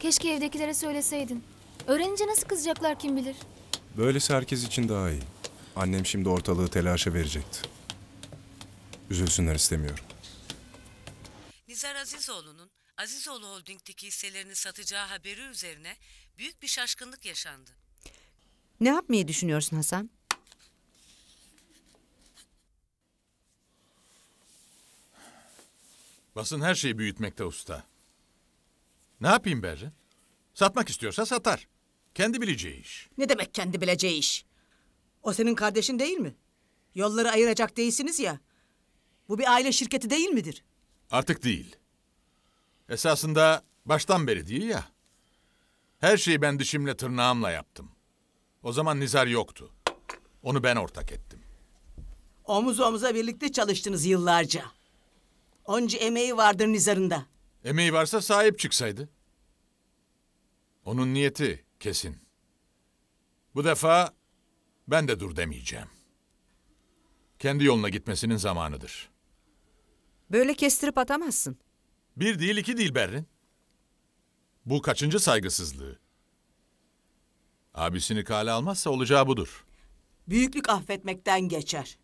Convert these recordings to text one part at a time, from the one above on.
Keşke evdekilere söyleseydin. Öğrenince nasıl kızacaklar kim bilir. Böylesi herkes için daha iyi. Annem şimdi ortalığı telaşa verecekti. Üzülsünler istemiyorum. Nizar Azizoğlu'nun Azizoğlu Holding'deki hisselerini satacağı haberi üzerine büyük bir şaşkınlık yaşandı. Ne yapmayı düşünüyorsun Hasan? Basın her şeyi büyütmekte usta. Ne yapayım Berrin? Satmak istiyorsa satar. Kendi bileceği iş. Ne demek kendi bileceği iş? O senin kardeşin değil mi? Yolları ayıracak değilsiniz ya. Bu bir aile şirketi değil midir? Artık değil. Esasında baştan beri değil ya. Her şeyi ben dişimle tırnağımla yaptım. O zaman Nizar yoktu. Onu ben ortak ettim. Omuz omuza birlikte çalıştınız yıllarca. Onca emeği vardır Nizar'ında. Emeği varsa sahip çıksaydı. Onun niyeti kesin. Bu defa ben de dur demeyeceğim. Kendi yoluna gitmesinin zamanıdır. Böyle kestirip atamazsın. Bir değil iki değil Berrin. Bu kaçıncı saygısızlığı? Abisini kale almazsa olacağı budur. Büyüklük affetmekten geçer.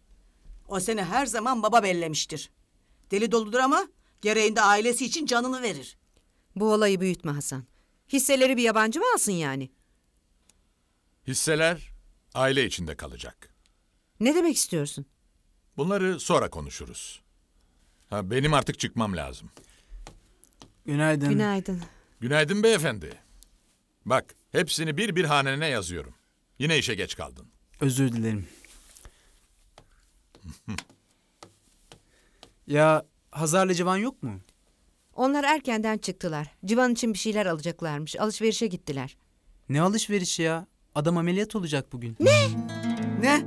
O seni her zaman baba bellemiştir. Deli doludur ama gereğinde ailesi için canını verir. Bu olayı büyütme Hasan. Hisseleri bir yabancı mı alsın yani? Hisseler aile içinde kalacak. Ne demek istiyorsun? Bunları sonra konuşuruz. Ha, benim artık çıkmam lazım. Günaydın. Günaydın. Günaydın beyefendi. Bak, hepsini bir bir hanene yazıyorum. Yine işe geç kaldın. Özür dilerim. ya Hazar'la Civan yok mu? Onlar erkenden çıktılar. Civan için bir şeyler alacaklarmış. Alışverişe gittiler. Ne alışverişi ya? Adam ameliyat olacak bugün. Ne?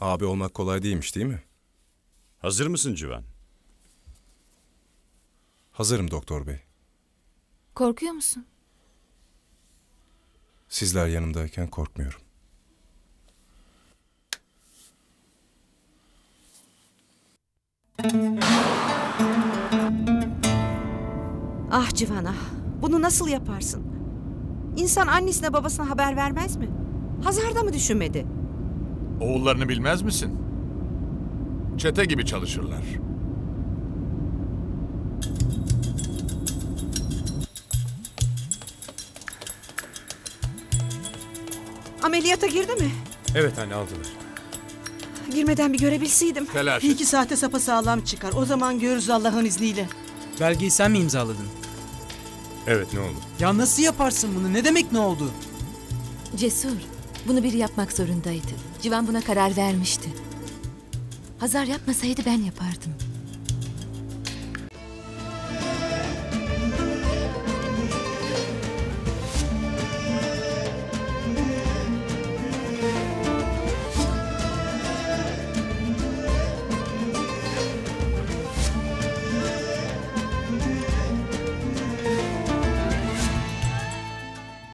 Abi olmak kolay değilmiş değil mi? Hazır mısın Civan? Hazırım doktor bey. Korkuyor musun? Sizler yanımdayken korkmuyorum. Ah Civan ah. Bunu nasıl yaparsın? İnsan annesine babasına haber vermez mi? Hazar da mı düşünmedi? Oğullarını bilmez misin? Çete gibi çalışırlar. Ameliyata girdi mi? Evet anne aldılar. Girmeden bir görebilseydim. Telaş Bir et. iki saate sapasağlam çıkar. O zaman görürüz Allah'ın izniyle. Belgeyi sen mi imzaladın? Evet ne oldu? Ya nasıl yaparsın bunu? Ne demek ne oldu? Cesur, bunu biri yapmak zorundaydı. Civan buna karar vermişti. Hazar yapmasaydı ben yapardım.